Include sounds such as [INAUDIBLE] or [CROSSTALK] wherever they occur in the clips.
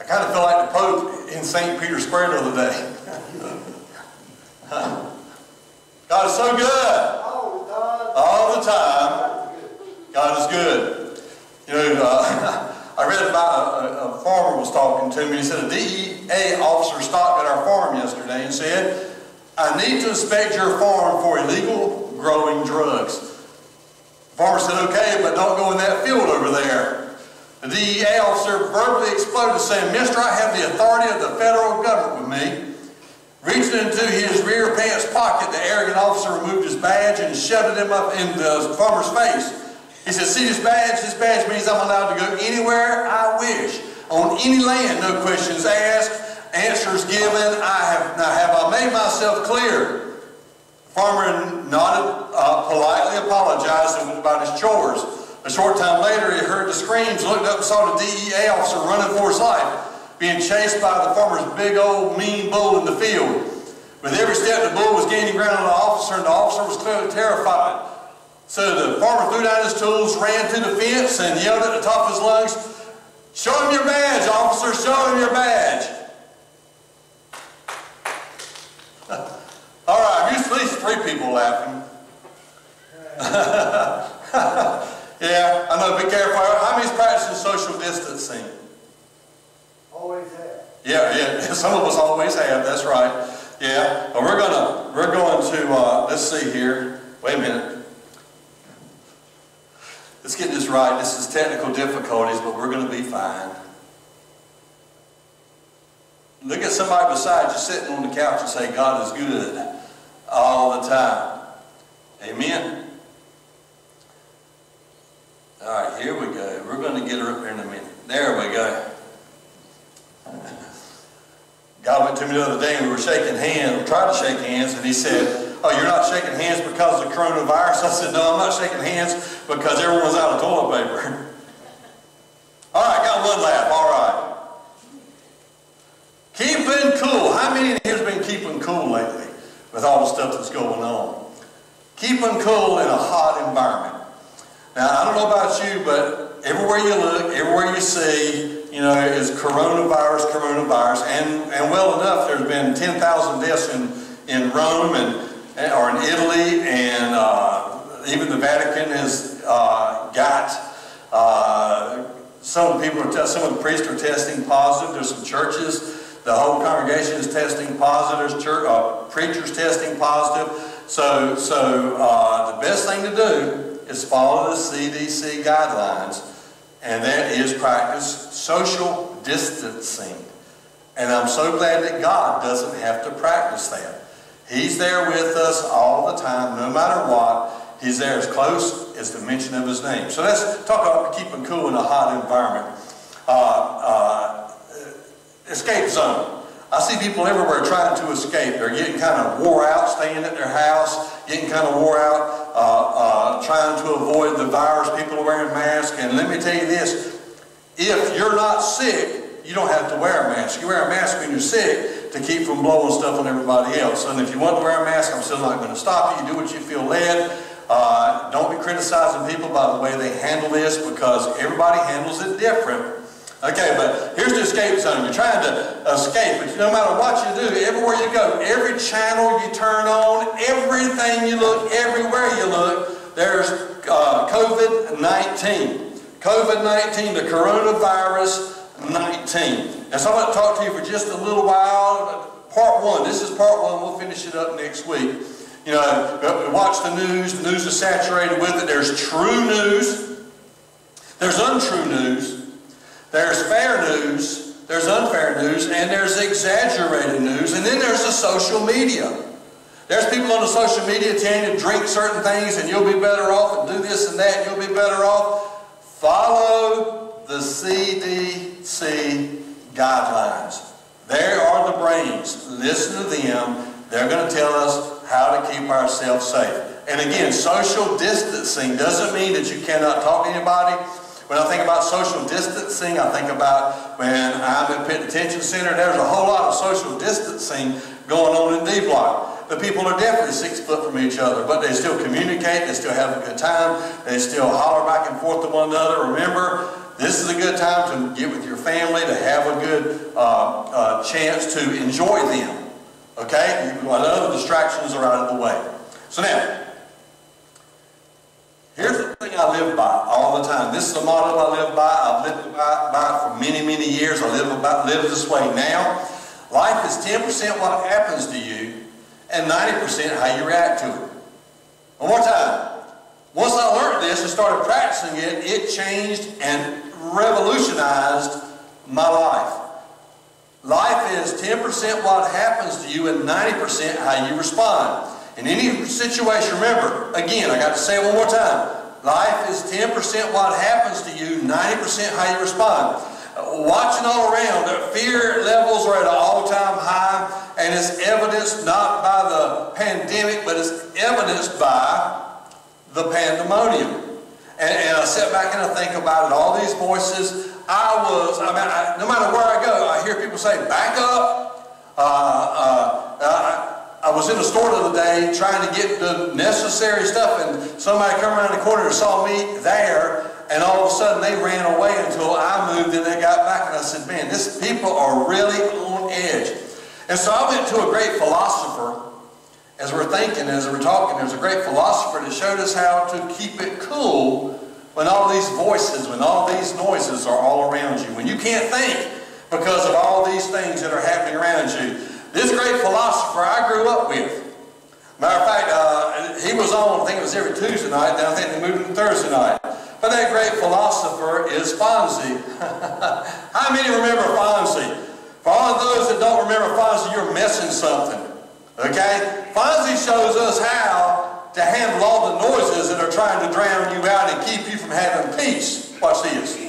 I kind of feel like the Pope in St. Peter's Square the other day. God is so good. All the time. God is good. You know, uh, [LAUGHS] I read about a, a, farmer was talking to me. He said a DEA officer stopped at our farm yesterday and said, I need to inspect your farm for illegal growing drugs. The farmer said, okay, but don't go in that field over there. The officer verbally exploded, saying, Mister, I have the authority of the federal government with me. Reaching into his rear pants pocket, the arrogant officer removed his badge and shoved in, my, in the farmer's face. He said, see this badge? This badge means I'm allowed to go anywhere I wish. On any land, no questions asked, answers given. I have, now have I made myself clear? The farmer nodded, uh, politely apologized about his chores. A short time later, he heard the screams, looked up and saw the DEA officer running for his life, being chased by the farmer's big old mean bull in the field. With every step, the bull was gaining ground on the officer, and the officer was clearly terrified. So the farmer threw down his tools, ran to the fence, and yelled at the top of his lungs, Show him your badge, officer, show him your badge. [LAUGHS] All right, at least three people laughing. [LAUGHS] yeah, I know, be careful. How many's practicing social distancing? Always have. Yeah, yeah, [LAUGHS] some of us always have, that's right. Yeah, but we're gonna, we're going to, uh, let's see here. Wait a minute. Let's get this right. This is technical difficulties, but we're going to be fine. Look at somebody beside you sitting on the couch and say, God is good all the time. Amen. All right, here we go. We're going to get her up here in a minute. There we go. [LAUGHS] God went to me the other day and we were shaking hands, we tried to shake hands, and he said, oh, you're not shaking hands because of the coronavirus? [LAUGHS] I said, no, I'm not shaking hands because everyone's out of toilet paper. [LAUGHS] all right, got one laugh, all right. Keeping cool. How many here has been keeping cool lately with all the stuff that's going on? Keeping cool in a hot environment. Now, I don't know about you, but everywhere you look, everywhere you see, you know, is coronavirus, coronavirus, and, and well enough, there's been 10,000 deaths in, in Rome and or in Italy, and uh, even the Vatican has uh, got uh, some people are some of the priests are testing positive. There's some churches, the whole congregation is testing positive. Church, uh, preachers testing positive. So, so uh, the best thing to do is follow the CDC guidelines, and that is practice social distancing. And I'm so glad that God doesn't have to practice that. He's there with us all the time, no matter what. He's there as close as the mention of his name. So let's talk about keeping cool in a hot environment. Uh, uh, escape zone. I see people everywhere trying to escape. They're getting kind of wore out, staying at their house, getting kind of wore out, uh, uh trying to avoid the virus. People are wearing masks. And let me tell you this, if you're not sick, you don't have to wear a mask. You wear a mask when you're sick to keep from blowing stuff on everybody else. And if you want to wear a mask, I'm still not going to stop you. You do what you feel led. Uh, don't be criticizing people by the way they handle this because everybody handles it different. Okay, but here's the escape zone. You're trying to escape, but no matter what you do, everywhere you go, every channel you turn on, everything you look, everywhere you look, there's uh, COVID-19. COVID-19, the coronavirus 19. And so I'm going to talk to you for just a little while. Part one. This is part one. We'll finish it up next week. You know, we watch the news. The news is saturated with it. There's true news. There's untrue news. There's fair news. There's unfair news. And there's exaggerated news. And then there's the social media. There's people on the social media telling you to drink certain things and you'll be better off and do this and that and you'll be better off. Follow the CDC guidelines. There are the brains. Listen to them. They're going to tell us how to keep ourselves safe. And again, social distancing doesn't mean that you cannot talk to anybody. When I think about social distancing, I think about when I'm at Pitt Detention Center, there's a whole lot of social distancing going on in D Block. The people are definitely six foot from each other, but they still communicate, they still have a good time, they still holler back and forth to one another. Remember, this is a good time to get with your family, to have a good uh, uh, chance to enjoy them. Okay? While other distractions are out of the way. So now, here's the thing I live by all the time. This is the motto I live by. I've lived by, by it for many, many years. I live, about, live this way now. Life is 10% what happens to you and 90% how you react to it. One more time. Once I learned this and started practicing it, it changed and revolutionized my life. Life is 10% what happens to you and 90% how you respond. In any situation, remember, again, I got to say it one more time. Life is 10% what happens to you, 90% how you respond. Watching all around, fear levels are at an all-time high, and it's evidenced not by the pandemic, but it's evidenced by the pandemonium. And, and I sit back and I think about it, all these voices. I was, I mean, I, no matter where I go, I hear people say, back up. Uh, uh, I, I was in a store the other day trying to get the necessary stuff, and somebody come around the corner and saw me there, and all of a sudden they ran away until I moved and they got back, and I said, man, these people are really on edge. And so I went to a great philosopher as we're thinking, as we're talking, there's a great philosopher that showed us how to keep it cool when all these voices, when all these noises are all around you, when you can't think because of all these things that are happening around you. This great philosopher I grew up with. Matter of fact, uh, he was on, I think it was every Tuesday night, then I think they moved to Thursday night. But that great philosopher is Fonzie. [LAUGHS] How many remember Fonzie? For all of those that don't remember Fonzie, you're missing something. Okay? Fonzie shows us how to handle all the noises that are trying to drown you out and keep you from having peace. Watch this.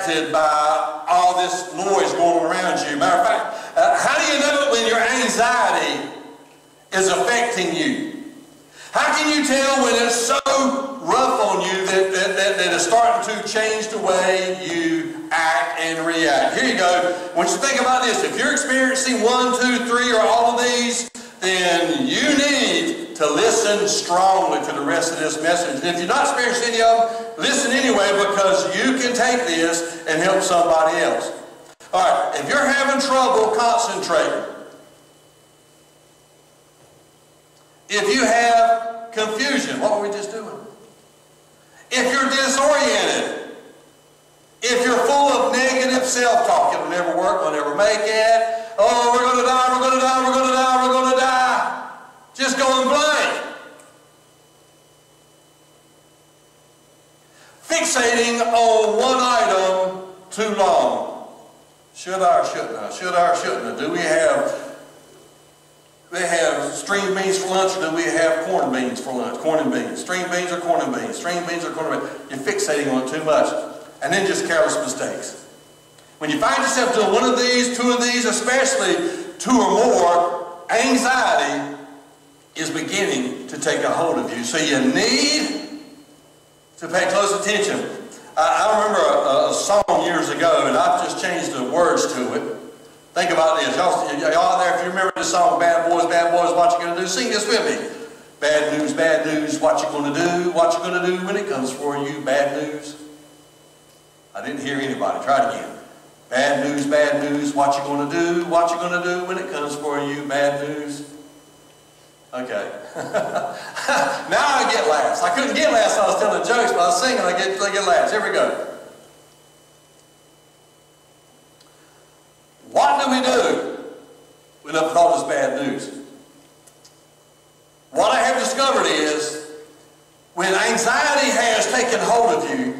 Distracted by all this noise going around you. Matter of fact, uh, how do you know when your anxiety is affecting you? How can you tell when it's so rough on you that, that, that, that it's starting to change the way you act and react? Here you go. When you think about this, if you're experiencing one, two, three, or all of these, then you need to listen strongly to the rest of this message. And if you're not experiencing any of them, listen anyway because you can take this and help somebody else. All right, if you're having trouble concentrating, if you have confusion, what were we just doing? If you're disoriented, if you're full of negative self-talk, it'll never work, we'll never make it, Oh, we're going to die, we're going to die, we're going to die, we're going to die. Just going blind. Fixating on one item too long. Should I or shouldn't I? Should I or shouldn't I? Do we have we have string beans for lunch or do we have corn beans for lunch? Corn and beans. String beans or corn and beans. String beans or corn and beans. You're fixating on it too much. And then just careless mistakes. When you find yourself doing one of these, two of these, especially two or more, anxiety is beginning to take a hold of you. So you need to pay close attention. I, I remember a, a, song years ago, and I've just changed the words to it. Think about this. Y'all, there, if you remember the song, Bad Boys, Bad Boys, What You Gonna Do, sing this with me. Bad news, bad news, what you gonna do, what you gonna do when it comes for you, bad news. I didn't hear anybody. Try it again. Bad news, bad news, what you to do, what you to do when it comes for you, bad news. Okay. [LAUGHS] now I get laughs. I couldn't get laughs when I was telling jokes, but I was singing, I get, I get laughs. Here we go. What do we do with all this bad news? What I have discovered is when anxiety has taken hold of you,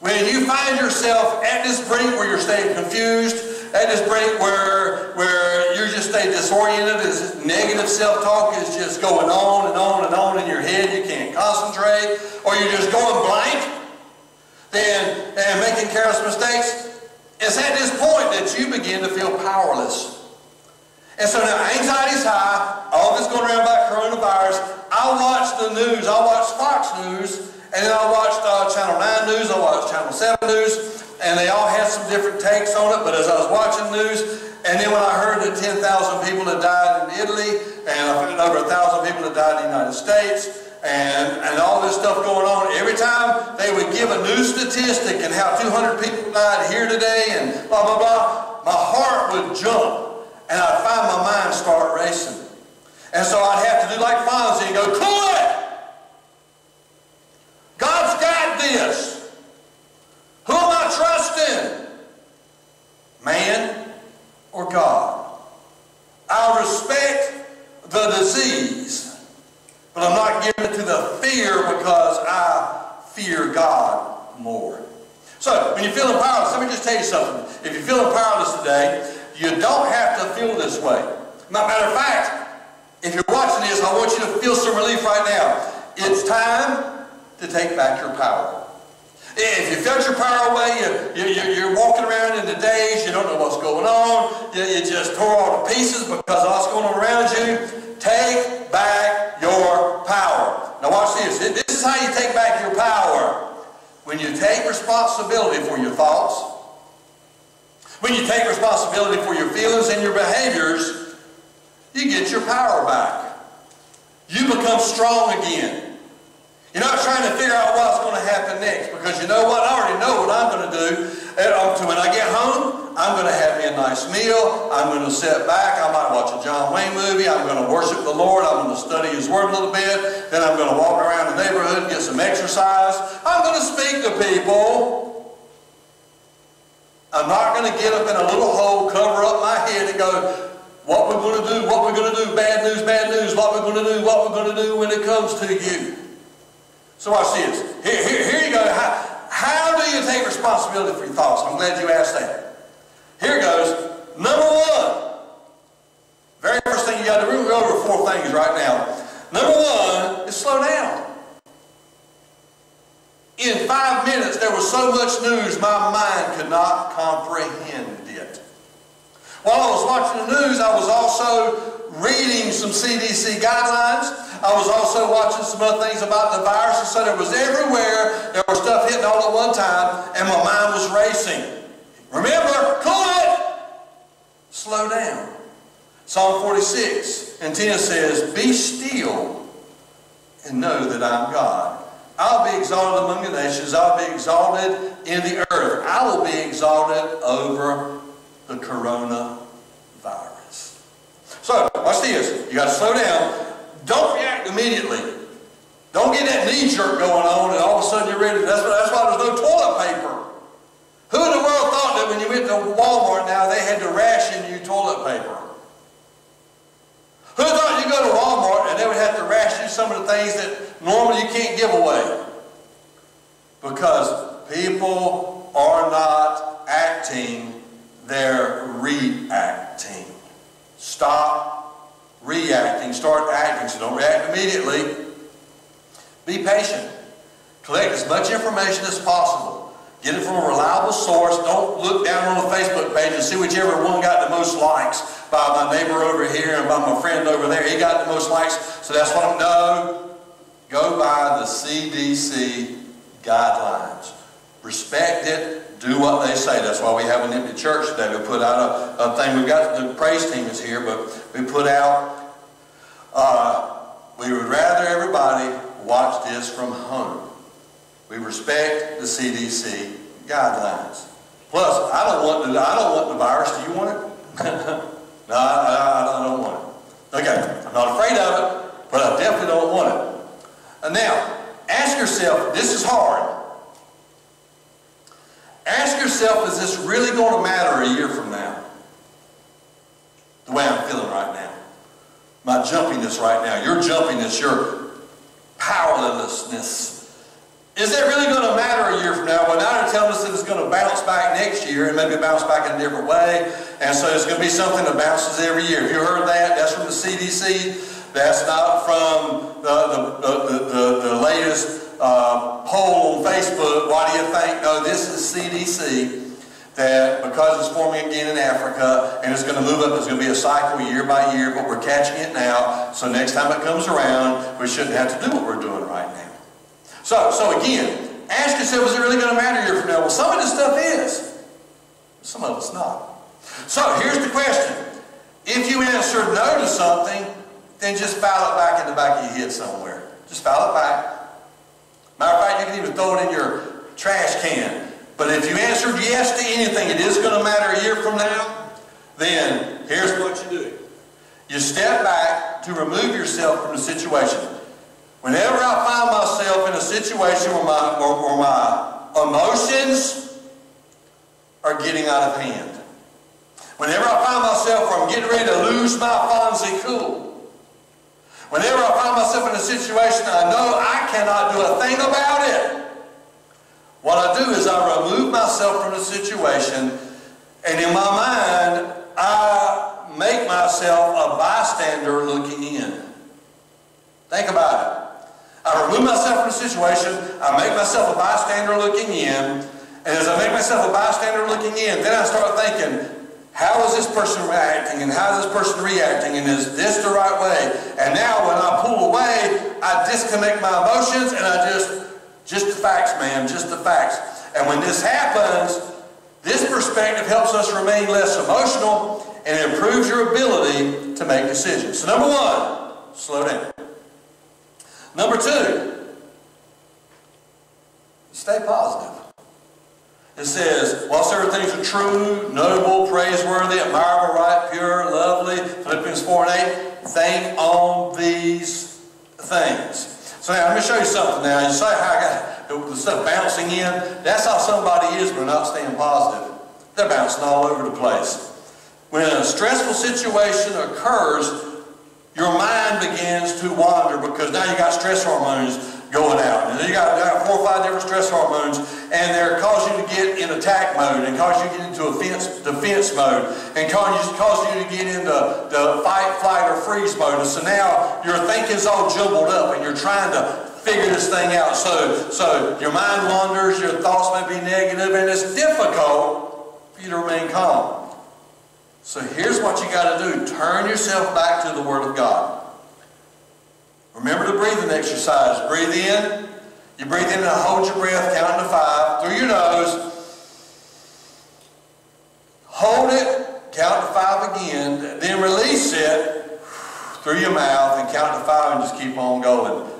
when you find yourself at this brink where you're staying confused, at this brink where, where stay disoriented, as negative self-talk is just going on and on and on in your head, you can't concentrate, or you're just going blank, then, and making careless mistakes, it's at this point that you begin to feel powerless. And so now anxiety's high, all this going around about coronavirus. I watch the news, I watch Fox News, and then I watched uh, Channel 9 News, I watched Channel 7 News, and they all had some different takes on it, but as I was watching news, and then when I heard that 10,000 people had died in Italy, and over 1,000 people had died in the United States, and, and all this stuff going on, every time they would give a new statistic and how 200 people died here today, and blah, blah, blah, my heart would jump and I'd find my mind start racing. And so I'd have to do like Fonzie and go, cool it! God's got this. Who am I trusting? Man or God? I respect the disease, but I'm not giving it to the fear because I fear God more. So, when you're feeling powerless, let me just tell you something. If you're feeling powerless today, you don't have to feel this way. Matter of fact, if you're watching this, I want you to feel some relief right now. It's time to take back your power. If you felt your power away, you, you, you're walking around in the daze, you don't know what's going on, you, you just tore all to pieces because of what's going on around you, take back your power. Now watch this. This is how you take back your power. When you take responsibility for your thoughts, when you take responsibility for your feelings and your behaviors, you get your power back. You become strong again. You're not trying to figure out what's going to happen next because you know what? I already know what I'm going to do. Um, when I get home, I'm going to have me a nice meal. I'm going to sit back. I might watch a John Wayne movie. I'm going to worship the Lord. I'm going to study His Word a little bit. Then I'm going to walk around the neighborhood and get some exercise. I'm going to speak to people. I'm not going to get up in a little hole, cover up my head and go, what we're going to do, what we're going to do, bad news, bad news, what we're going to do, what we're going to do when it comes to you. So watch this. Here, here, here you go. How, how do you take responsibility for your thoughts? I'm glad you asked that. Here goes. Number one. Very first thing you got to do, we're over four things right now. Number one is slow down. In five minutes, there was so much news, my mind could not comprehend it. While I was watching the news, I was also reading some CDC guidelines. I was also watching some other things about the virus, so it was everywhere. There was stuff hitting all at one time, and my mind was racing. Remember, cool it! Slow down. Psalm 46 and 10 says, Be still and know that I'm God. I'll be exalted among the nations. I'll be exalted in the earth. I will be exalted over the coronavirus. So, watch this. You got to slow down. Don't react immediately. Don't get that knee jerk going on and all of a sudden you're ready. That's why, that's why there's no toilet paper. Who in the world thought that when you went to Walmart now they had to ration you toilet paper? Who thought you'd go to Walmart and they would have to ration you some of the things that normally you can't give away. Because people are not acting, they're reacting. Stop reacting, start acting. So don't react immediately. Be patient. Collect as much information as possible. Get it from a reliable source. Don't look down on the Facebook page and see whichever one got the most likes by my neighbor over here and by my friend over there. He got the most likes, so that's what I'm, no. Go by the CDC guidelines. Respect it. Do what they say. That's why we have an empty church today. We put out a, a thing. We've got the praise team is here, but we put out, uh, we would rather everybody watch this from home. We respect the CDC guidelines. Plus, I don't want the, I don't want the virus. Do you want it? [LAUGHS] no, I, I, I don't want it. Okay. I'm not afraid of it, but I definitely don't want it. And now, ask yourself, this is hard. Ask yourself, is this really going to matter a year from now? The way I'm feeling right now. My jumpiness right now, your jumpiness, your powerlessness. Is that really going to matter a year from now? Well, now they're telling us that it's going to bounce back next year and maybe bounce back in a different way. And so it's going to be something that bounces every year. Have you heard that? That's from the CDC. That's not from the, the, the, the, the latest uh, poll on Facebook. Why do you think? No, this is CDC that because it's forming again in Africa and it's going to move up, it's going to be a cycle year by year, but we're catching it now. So next time it comes around, we shouldn't have to do what we're doing right now. So, so again, ask yourself, is it really going to matter a year from now? Well, some of this stuff is. Some of it's not. So here's the question. If you answer no to something, then just file it back in the back of your head somewhere. Just file it back. Matter of fact, you can even throw it in your trash can. But if you answered yes to anything, it is going to matter a year from now, then here's what you do. You step back to remove yourself from the situation. Whenever I find myself in a situation where my, where, where my emotions are getting out of hand, whenever I find myself where I'm getting ready to lose my Fonzie cool, whenever I find myself in a situation I know I cannot do a thing about it, what I do is I remove myself from the situation and in my mind I make myself a bystander looking in. Think about it. I remove myself from the situation. I make myself a bystander looking in. And as I make myself a bystander looking in, then I start thinking, how is this person reacting? And how is this person reacting? And is this the right way? And now when I pull away, I disconnect my emotions and I just, just the facts, man, just the facts. And when this happens, this perspective helps us remain less emotional and it improves your ability to make decisions. So number one, slow down. Number two, stay positive. It says, whilst things are true, noble, praiseworthy, admirable, right, pure, lovely, Philippians 4 and 8, think on these things. So now, let me show you something now. You say how I got the stuff bouncing in? That's how somebody is when not staying positive. They're bouncing all over the place. When a stressful situation occurs, your mind begins to wander because now you got stress hormones going out. And you got, four or five different stress hormones, and they're causing you to get in attack mode, and cause you to get into offense, defense mode, and cause you, cause you to get into the fight, flight, or freeze mode. And so now your thinking's all jumbled up, and you're trying to figure this thing out. So, so your mind wanders, your thoughts may be negative, and it's difficult for you to remain calm. So here's what you got to do. Turn yourself back to the Word of God. Remember the breathing exercise. Breathe in. You breathe in and hold your breath, count to five through your nose. Hold it, count to five again, then release it through your mouth and count to five and just keep on going.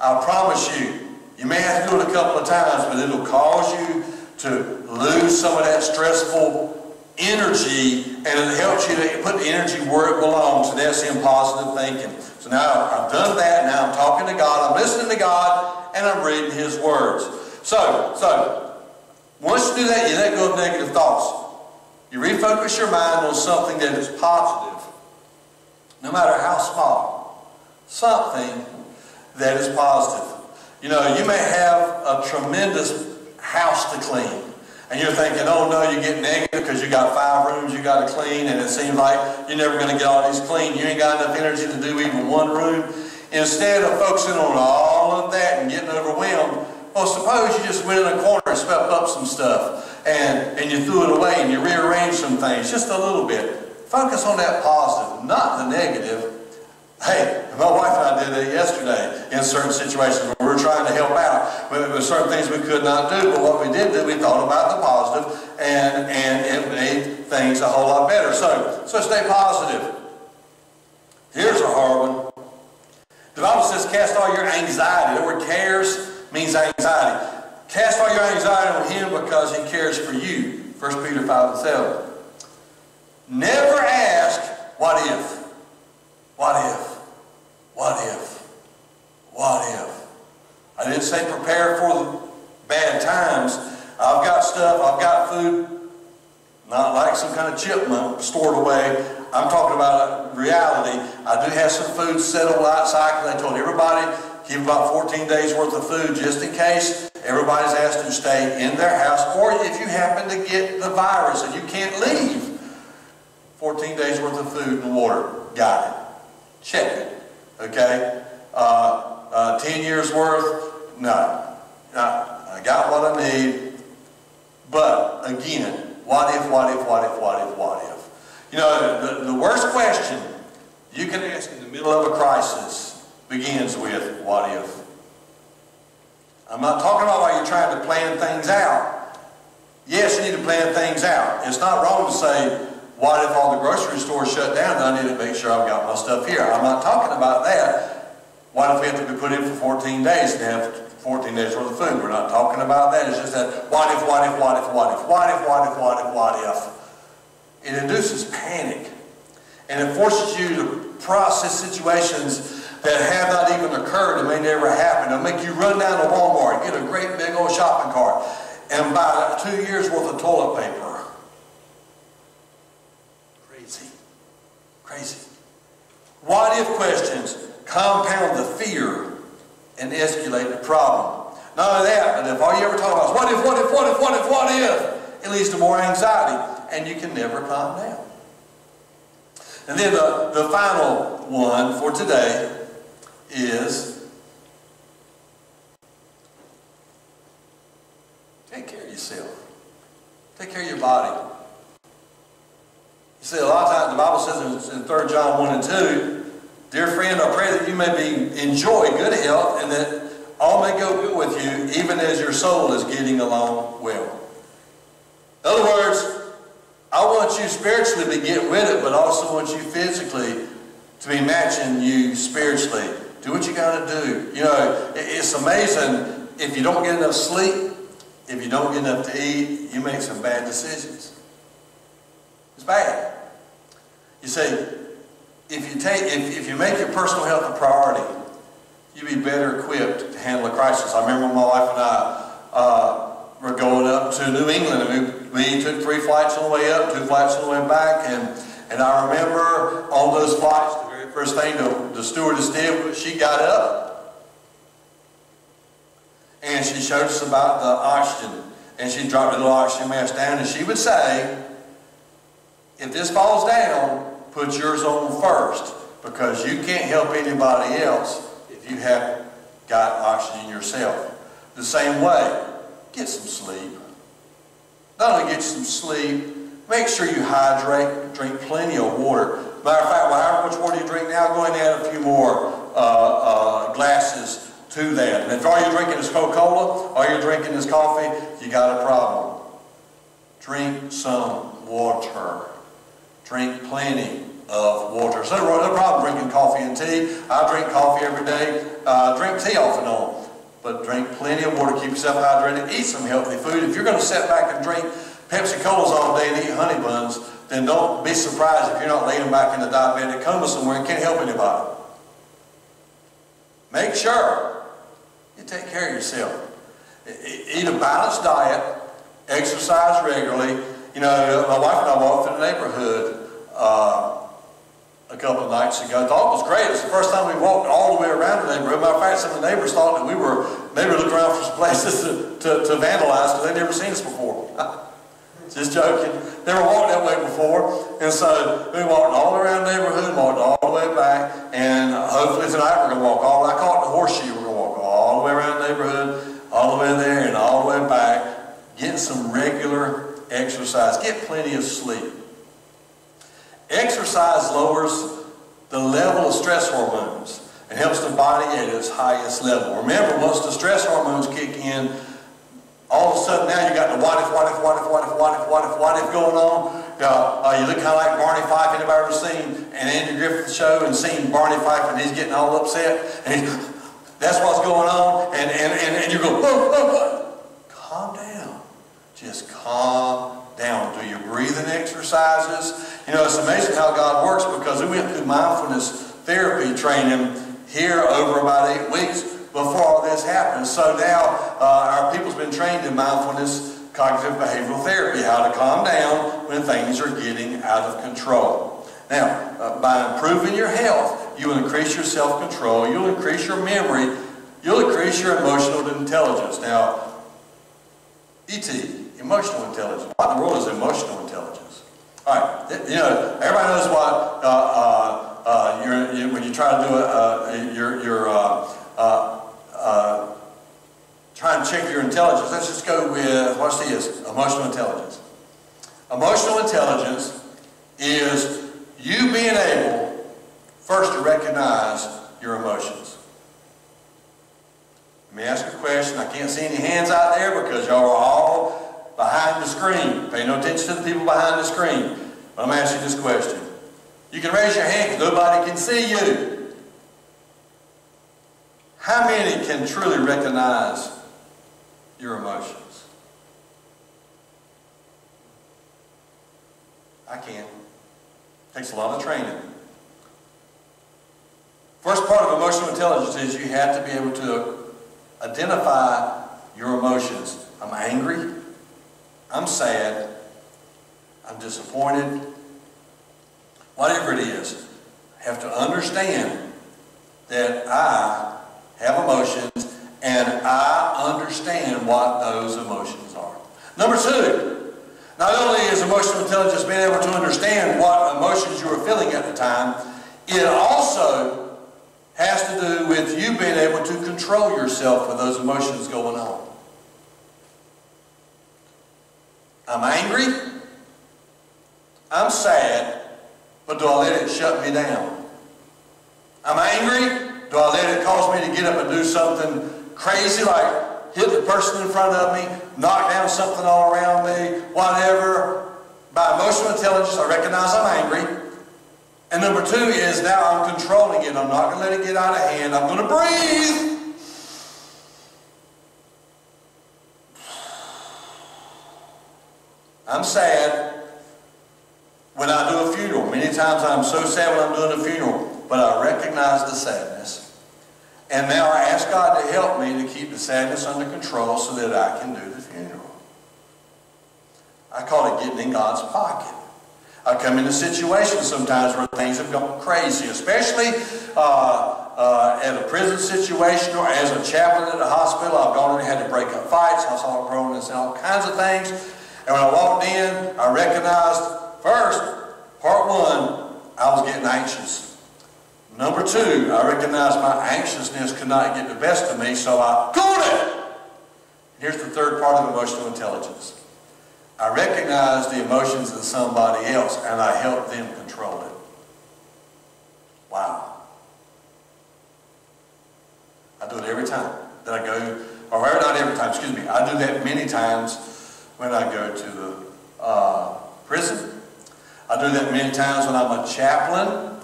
I promise you, you may have to do it a couple of times, but it'll cause you to lose some of that stressful energy and it helps you to put the energy where it belongs, and that's in positive thinking. So now I've done that, now I'm talking to God, I'm listening to God, and I'm reading His words. So, so once you do that, you let go of negative thoughts. You refocus your mind on something that is positive, no matter how small. Something that is positive. You know, you may have a tremendous house to clean. And you're thinking, oh no, you get negative because you got five rooms you got to clean, and it seems like you're never going to get all these clean. You ain't got enough energy to do even one room. Instead of focusing on all of that and getting overwhelmed, well, suppose you just went in a corner and swept up some stuff, and, and you threw it away and you rearranged some things just a little bit. Focus on that positive, not the negative. Hey, my wife and I did that yesterday in certain situations where we were trying to help out. There were certain things we could not do, but what we did do, we thought about the positive, and, and it made things a whole lot better. So, so stay positive. Here's a hard one. The Bible says, cast all your anxiety. The word cares means anxiety. Cast all your anxiety on Him because He cares for you. 1 Peter 5 and 7. Never ask, what if? What if? What if? What if? I didn't say prepare for the bad times. I've got stuff, I've got food, not like some kind of chipmunk stored away. I'm talking about reality. I do have some food settled outside because I told everybody keep about 14 days worth of food just in case everybody's asked to stay in their house or if you happen to get the virus and you can't leave. 14 days worth of food and water. Got it. Check it. Okay? Uh, uh, 10 years worth? No. I got what I need. But again, what if, what if, what if, what if, what if? You know, the, the worst question you can ask in the middle of a crisis begins with, what if? I'm not talking about while you're trying to plan things out. Yes, you need to plan things out. It's not wrong to say, what if all the grocery stores shut down and I need to make sure I've got my stuff here? I'm not talking about that. What if we have to be put in for 14 days and have 14 days worth of food? We're not talking about that. It's just that what if, what if, what if, what if, what if, what if, what if, what if. It induces panic. And it forces you to process situations that have not even occurred and may never happen. It'll make you run down to Walmart, get a great big old shopping cart, and buy two years worth of toilet paper. Crazy. Crazy. What if questions compound the fear and escalate the problem. Not only that, but if all you ever talk about is what if, what if, what if, what if, what if, it leads to more anxiety and you can never calm down. And then the, the final one for today is take care of yourself. Take care of your body. You see, a lot of times the Bible says in 3 John 1 and 2, Dear friend, I pray that you may be enjoy good health and that all may go good with you, even as your soul is getting along well. In other words, I want you spiritually to get with it, but also want you physically to be matching you spiritually. Do what you got to do. You know, it's amazing if you don't get enough sleep, if you don't get enough to eat, you make some bad decisions. It's bad. You see, if you take, if, if you make your personal health a priority, you'd be better equipped to handle a crisis. I remember my wife and I uh, were going up to New England, and we we took three flights on the way up, two flights on the way back, and, and I remember on those flights, the very first thing the, the stewardess did was she got up and she showed us about the oxygen. And she dropped the oxygen mask down, and she would say, if this falls down, put yours on first, because you can't help anybody else if you haven't got oxygen yourself. The same way, get some sleep. Not only get some sleep, make sure you hydrate, drink plenty of water. Matter of fact, however much water you drink now, go ahead and add a few more uh, uh, glasses to that. And if all you're drinking is Coca-Cola, all you're drinking is coffee, you got a problem. Drink some water. Drink plenty of water. So no problem drinking coffee and tea. I drink coffee every day. Uh, drink tea off and on. But drink plenty of water, keep yourself hydrated, eat some healthy food. If you're going to sit back and drink Pepsi Colas all day and eat honey buns, then don't be surprised if you're not laying back in a diabetic coma somewhere and can't help anybody. Make sure you take care of yourself. Eat a balanced diet, exercise regularly. You know, my wife and I walk through the neighborhood uh, a couple of nights ago. Thought it was great. It's the first time we walked all the way around the neighborhood. Matter of fact, some of the neighbors thought that we were maybe looking around for some places to, to, to vandalize because they'd never seen us before. [LAUGHS] Just joking. Never walked that way before. And so we walked all around the neighborhood, walked all the way back, and hopefully tonight we're going to walk all, I caught the horseshoe, we're going to walk all the way around the neighborhood, all the way there and all the way back, get some regular exercise, get plenty of sleep. Exercise lowers the level of stress hormones and helps the body at its highest level. Remember, once the stress hormones kick in, all of a sudden now you got the what if, what if, what if, what if, what if, what if, what if going on. Uh, uh, you look kind of like Barney Fife. Anybody ever seen an Andy Griffith show and seen Barney Fife and he's getting all upset and he's, that's what's going on and, and, and, and you go, oh, oh, oh. calm down. Just calm down. Do your breathing exercises. You know, it's amazing how God works because we went through mindfulness therapy training here over about eight weeks before all this happened. So now uh, our people's been trained in mindfulness cognitive behavioral therapy, how to calm down when things are getting out of control. Now, uh, by improving your health, you will increase your self-control, you'll increase your memory, you'll increase your emotional intelligence. Now, ET, emotional intelligence. What in the world is emotional intelligence? All right, you know, everybody knows what uh, uh, uh, you're, you, when you try to do it, you're, uh, uh, uh, try and check your intelligence. Let's just go with, what's this? Emotional intelligence. Emotional intelligence is you being able first to recognize your emotions. Let me ask a question. I can't see any hands out there because y'all are all behind the screen. Pay no attention to the people behind the screen. But I'm going to ask you this question. You can raise your hand because nobody can see you. How many can truly recognize your emotions. I can. Takes a lot of training. First part of emotional intelligence is you have to be able to identify your emotions. I'm angry. I'm sad. I'm disappointed. Whatever it is, I have to understand that I have emotions and I understand what those emotions are. Number two, not only is emotional intelligence being able to understand what emotions you are feeling at the time, it also has to do with you being able to control yourself with those emotions going on. I'm angry. I'm sad. But do I let it shut me down? I'm angry. Do I let it cause me to get up and do something crazy, like hit the person in front of me, knock down something all around me, whatever. By emotional intelligence, I recognize I'm angry. And number two is now I'm controlling it. I'm not going to let it get out of hand. I'm going to breathe. I'm sad when I do a funeral. Many times I'm so sad when I'm doing a funeral, but I recognize the sadness. And now I ask God to help me to keep the sadness under control so that I can do the funeral. I call it getting in God's pocket. I come into situations sometimes where things have gone crazy, especially uh, uh, at a prison situation or as a chaplain at a hospital. I've gone and had to break up fights. I saw groans and all kinds of things. And when I walked in, I recognized first, part one, I was getting anxious. Number two, I recognized my anxiousness could not get the best of me, so I caught it. Here's the third part of emotional intelligence. I recognize the emotions of somebody else and I help them control it. Wow. I do it every time that I go, or not every time, excuse me, I do that many times when I go to the uh, prison. I do that many times when I'm a chaplain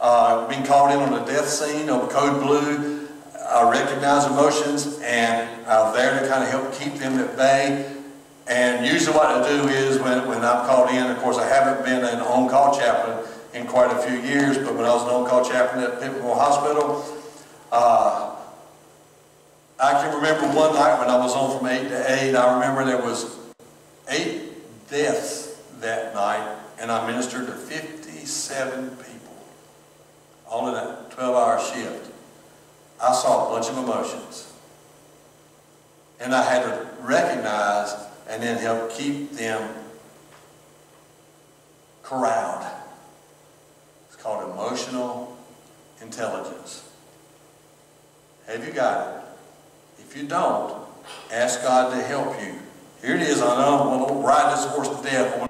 uh, being called in on a death scene of code blue. I recognize emotions and I'm there to kind of help keep them at bay. And usually what I do is when, when I'm called in, of course I haven't been an on-call chaplain in quite a few years, but when I was an on-call chaplain at Pittman Hospital, uh, I can remember one night when I was on from 8 to 8, I remember there was eight deaths that night, and I ministered to 57 people all in a 12-hour shift, I saw a bunch of emotions. And I had to recognize and then help keep them corralled. It's called emotional intelligence. Have you got it? If you don't, ask God to help you. Here it is. I know I'm going to ride this horse to death.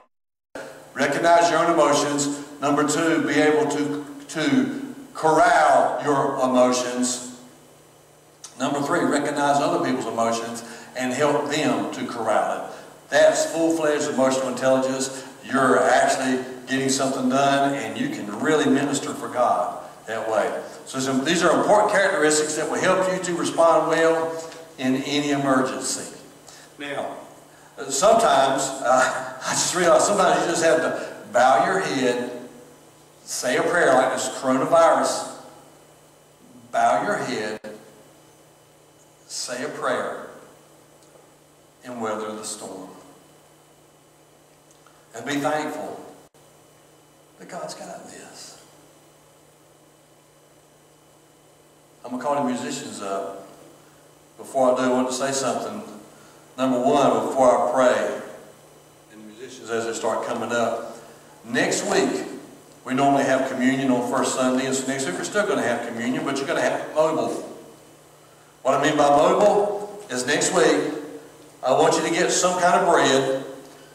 Recognize your own emotions. Number two, be able to, to corral your emotions. Number three, recognize other people's emotions and help them to corral it. That's full-fledged emotional intelligence. You're actually getting something done and you can really minister for God that way. So some, these are important characteristics that will help you to respond well in any emergency. Now, sometimes, uh, [LAUGHS] I just realize sometimes you just have to bow your head say a prayer like this coronavirus bow your head, say a prayer, and weather the storm. And be thankful that God's got this. I'm going to call the musicians up. Before I do, I want to say something. Number one, before I pray, and the musicians as they start coming up, next week, we normally have communion on first Sunday, and so next week we're still going to have communion, but you're going to have mobile. What I mean by mobile is next week, I want you to get some kind of bread.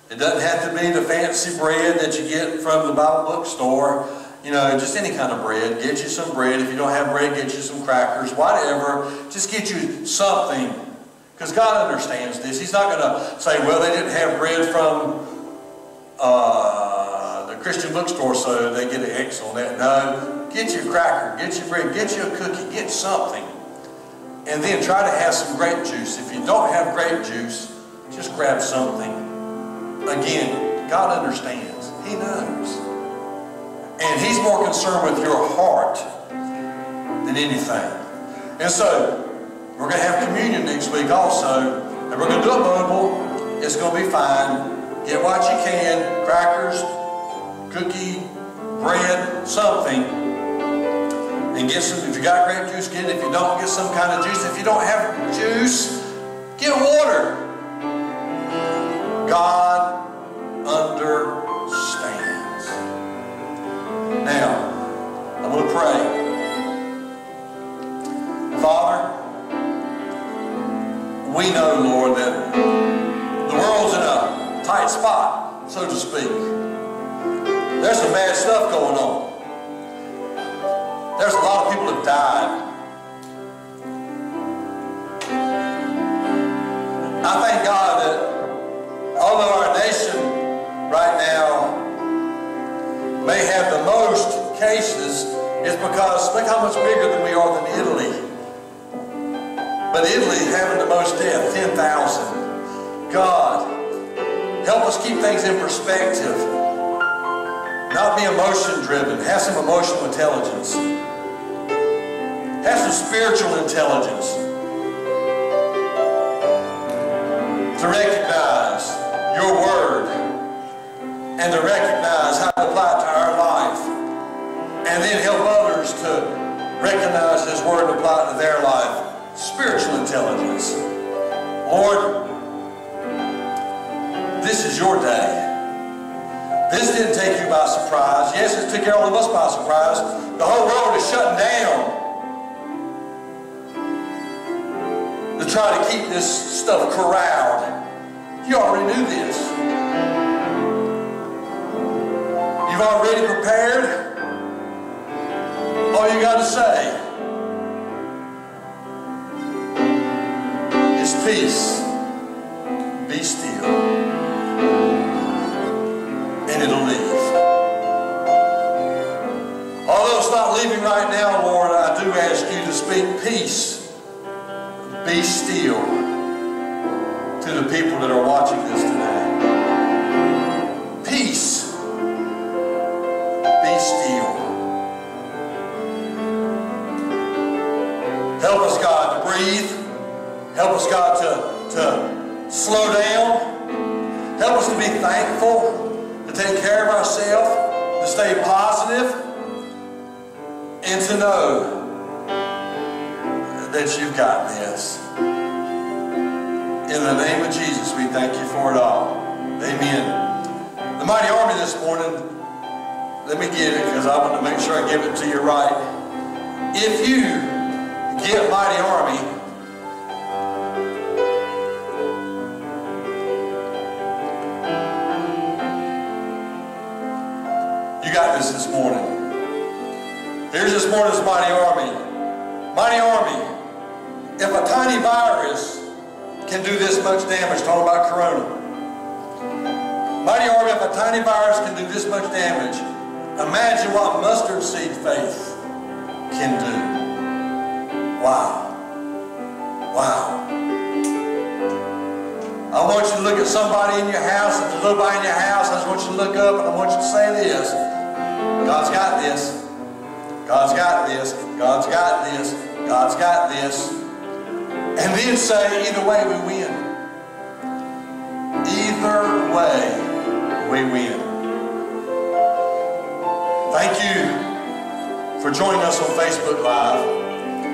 It doesn't have to be the fancy bread that you get from the Bible bookstore. You know, just any kind of bread. Get you some bread. If you don't have bread, get you some crackers, whatever. Just get you something. Because God understands this. He's not going to say, well, they didn't have bread from uh, the Christian bookstore, so they get an X on that. No, get you a cracker, get you bread, get you a cookie, get something. And then try to have some grape juice. If you don't have grape juice, just grab something. Again, God understands. He knows. And He's more concerned with your heart than anything. And so, we're going to have communion next week also. And we're going to do a mobile. It's going to be fine. Get what you can. Crackers, cookie, bread, something. And get some, if you got grape juice, get it. If you don't, get some kind of juice. If you don't have juice, get water. God understands. Now, I'm going to pray. Father, we know, Lord, that the world's in a tight spot, so to speak. There's some bad stuff going on. There's a lot of people have died. I thank God that although our nation right now may have the most cases, it's because look how much bigger than we are than Italy. But Italy having the most death, 10,000. God, help us keep things in perspective. Not be emotion driven. Have some emotional intelligence. Have some spiritual intelligence. To recognize your word and to recognize how to apply it to our life. And then help others to recognize His word and apply it to their life. Spiritual intelligence. Lord, this is your day. This didn't take you by surprise. Yes, it took all of us by surprise. The whole world is shutting down to try to keep this stuff corralled. You already knew this. You've already prepared. All you got to say peace. Be still. And it'll leave. Although it's not leaving right now, Lord, I do ask you to speak peace. Be still to the people that are watching this today. Help us, God, to, to slow down. Help us to be thankful, to take care of ourselves, to stay positive, and to know that you've got this. In the name of Jesus, we thank you for it all. Amen. The Mighty Army this morning, let me get it because I want to make sure I give it to you right. If you get Mighty Army, this morning. Here's this morning's Mighty Army. Mighty Army, if a tiny virus can do this much damage, talking about Corona. Mighty Army, if a tiny virus can do this much damage, imagine what mustard seed faith can do. Wow. Wow. I want you to look at somebody in your house. If there's nobody in your house, I just want you to look up and I want you to say this. God's got this. God's got this. God's got this, God's got this. And then say, either way we win. Either way we win. Thank you for joining us on Facebook Live.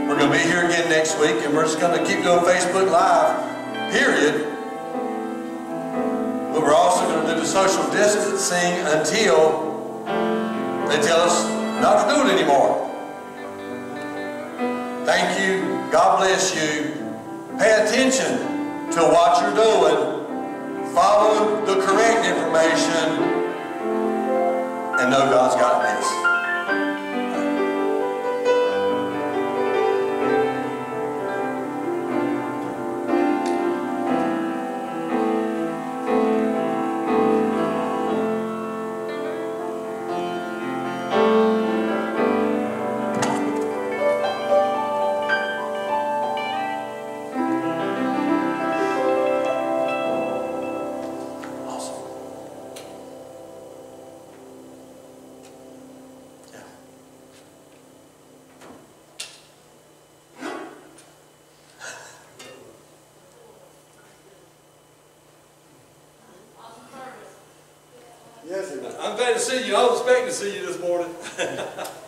We're going to be here again next week, and we're just going to keep doing Facebook Live, period. But we're also going to do the social distancing until they tell us not to do it anymore. Thank you. God bless you. Pay attention to what you're doing. Follow the correct information and know God's got this. See you. I was expecting to see you this morning. [LAUGHS]